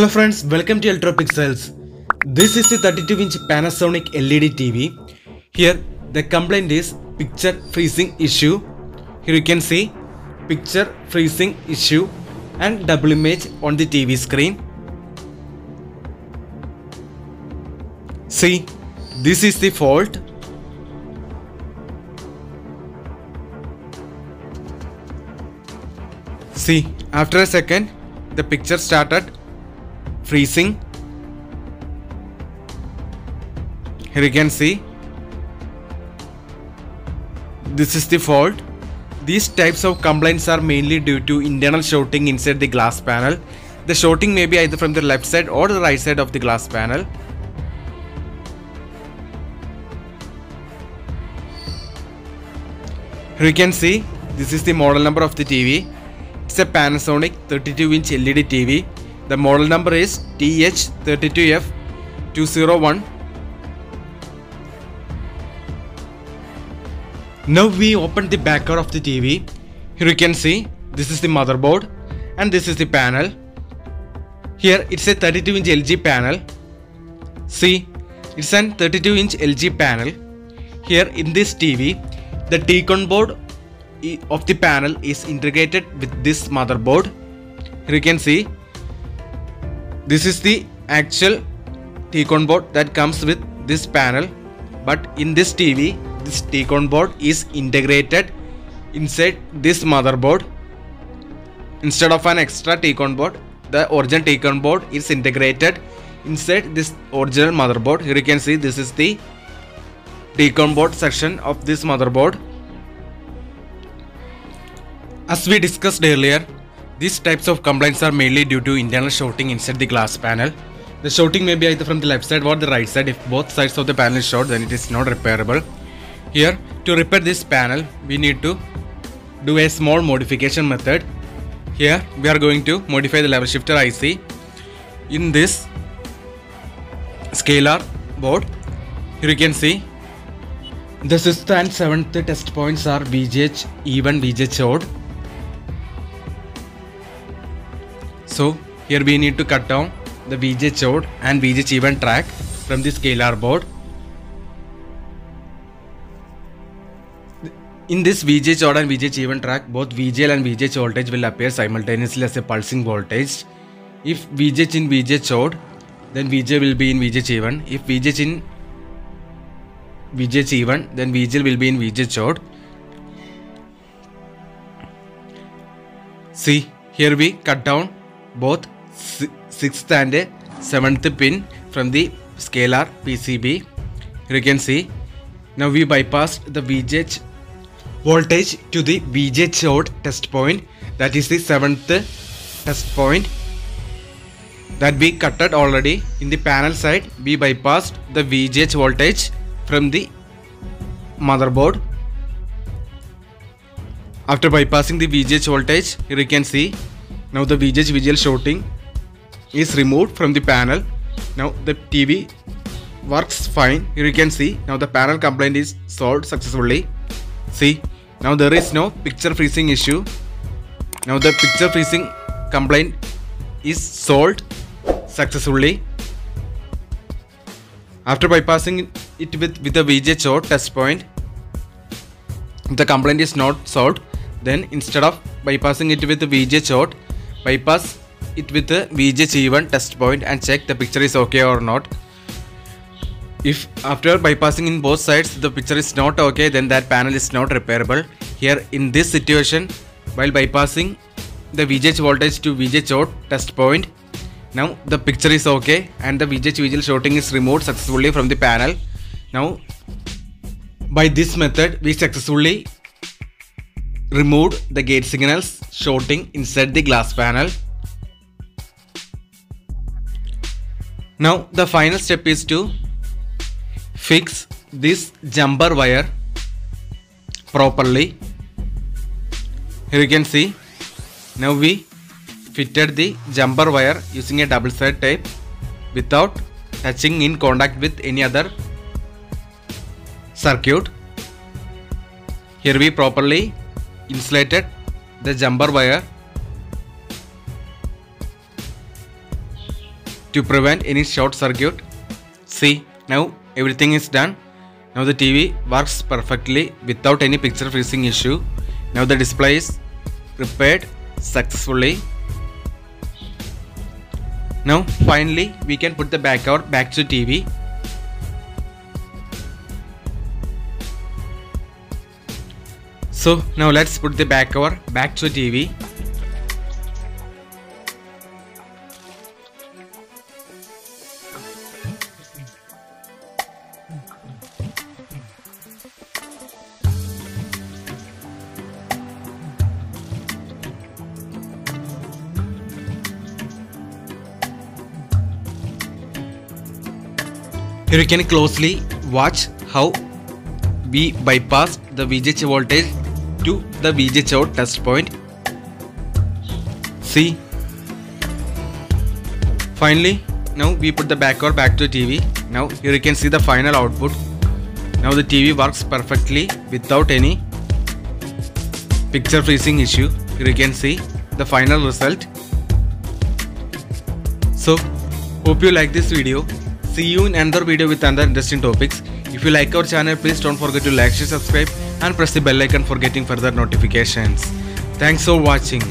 Hello friends, welcome to Electro Pixels. This is the 32 inch Panasonic LED TV. Here the complaint is picture freezing issue. Here you can see picture freezing issue and double image on the TV screen. See, this is the fault. See, after a second, the picture started freezing. Here you can see. This is the fault. These types of complaints are mainly due to internal shorting inside the glass panel. The shorting may be either from the left side or the right side of the glass panel. Here you can see this is the model number of the TV. It's a Panasonic 32 inch LED TV. The model number is TH32F201. Now we open the back of the TV. Here you can see this is the motherboard and this is the panel. Here it's a 32 inch LG panel. See, it's an 32 inch LG panel. Here in this TV, the T-con board of the panel is integrated with this motherboard. Here you can see this is the actual T-con board that comes with this panel. But in this TV, this T-con board is integrated inside this motherboard. Instead of an extra T-con board, the original T-con board is integrated inside this original motherboard. Here you can see this is the T-con board section of this motherboard. As we discussed earlier, these types of complaints are mainly due to internal shorting inside the glass panel. The shorting may be either from the left side or the right side. If both sides of the panel is short, then it is not repairable. Here, to repair this panel, we need to do a small modification method. Here, we are going to modify the level shifter IC. In this scaler board, here you can see the sixth and seventh test points are VGH even, VGH odd. So here we need to cut down the VGH odd and VGH even track from the scaler board. In this VGH odd and VGH even track, both VGL and VGH voltage will appear simultaneously as a pulsing voltage. If VGH in VGH odd, then VJ will be in VGH even. If VGH in VGH even, then VGL will be in VGH odd. See, here we cut down both sixth and seventh pin from the scaler PCB. Here you can see. Now we bypassed the VGH voltage to the VGH odd test point. That is the seventh test point that we cutted already. In the panel side, we bypassed the VGH voltage from the motherboard. After bypassing the VGH voltage, here you can see now the VGH VGL shorting is removed from the panel. Now the TV works fine. Here you can see now the panel complaint is solved successfully. See now there is no picture freezing issue. Now the picture freezing complaint is solved successfully. After bypassing it with, with a VGH odd test point, if the complaint is not solved, then instead of bypassing it with the VGH odd, bypass it with the VGH even test point and check the picture is okay or not. If after bypassing in both sides the picture is not okay, then that panel is not repairable. Here in this situation, while bypassing the VGH voltage to VGH odd test point, now the picture is okay and the VGH VGL shorting is removed successfully from the panel. Now by this method we successfully removed the gate signals shorting inside the glass panel. Now the final step is to fix this jumper wire properly. Here you can see now we fitted the jumper wire using a double side tape without touching in contact with any other circuit. Here we properly insulated the jumper wire to prevent any short circuit. See, now everything is done. Now the TV works perfectly without any picture freezing issue. Now the display is repaired successfully. Now finally we can put the back cover back to TV. So now let's put the back cover back to the TV. Here you can closely watch how we bypass the VGH voltage the VGH odd test point. See. Finally, now we put the back cover back to TV. Now here you can see the final output. Now the TV works perfectly without any picture freezing issue. Here you can see the final result. So, hope you like this video. See you in another video with another interesting topics. If you like our channel, please don't forget to like, share, subscribe and press the bell icon for getting further notifications. Thanks for watching.